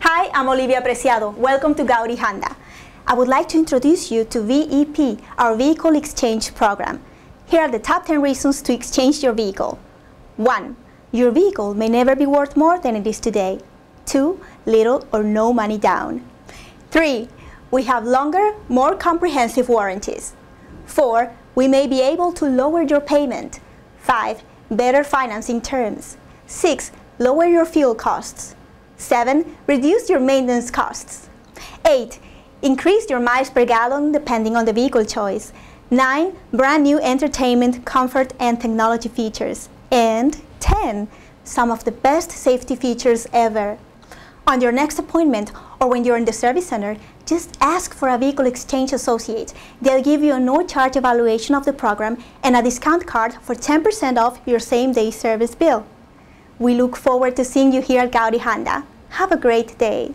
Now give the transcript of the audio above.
Hi, I'm Olivia Preciado. Welcome to Goudy Honda. I would like to introduce you to VEP, our Vehicle Exchange Program. Here are the top 10 reasons to exchange your vehicle. 1. Your vehicle may never be worth more than it is today. 2. Little or no money down. 3. We have longer, more comprehensive warranties. 4. We may be able to lower your payment. 5. Better financing terms. 6. Lower your fuel costs. 7. Reduce your maintenance costs. 8. Increase your miles per gallon depending on the vehicle choice. 9. Brand new entertainment, comfort, and technology features. And 10. Some of the best safety features ever. On your next appointment or when you're in the service center, just ask for a vehicle exchange associate. They'll give you a no-charge evaluation of the program and a discount card for 10% off your same-day service bill. We look forward to seeing you here at Goudy Honda. Have a great day.